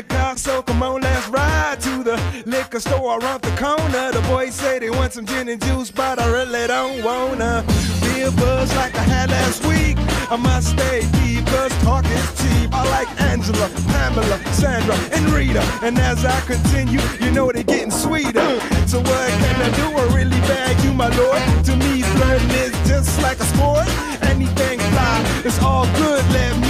o'clock, so come on, let's ride to the liquor store around the corner. The boys say they want some gin and juice, but I really don't wanna be a buzz like I had last week. I must stay deep, cause talk is cheap. I like Angela, Pamela, Sandra, and Rita. And as I continue, you know they're getting sweeter. So what can I do? I really bag you, my lord. To me, flirting is just like a sport. Anything fly, it's all good. Let me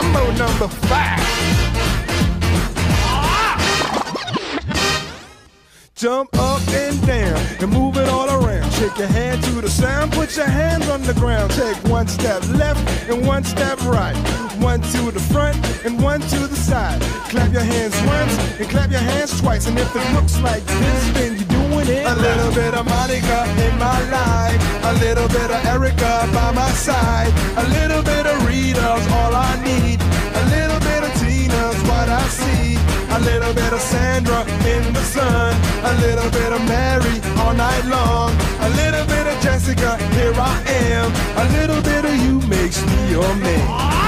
Mambo number five. Jump up and down and move it all around. Shake your hand to the sound, put your hands on the ground. Take one step left and one step right. One to the front and one to the side. Clap your hands once and clap your hands twice. And if it looks like this, then you're doing it. A little bit of Monica in my life. Sandra in the sun. A little bit of Mary all night long. A little bit of Jessica, here I am. A little bit of you makes me your man.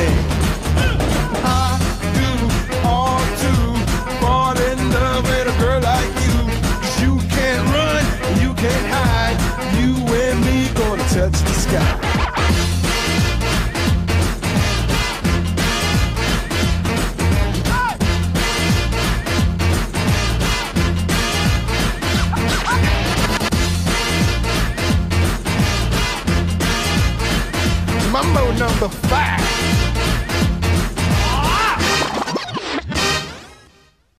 Mambo number five.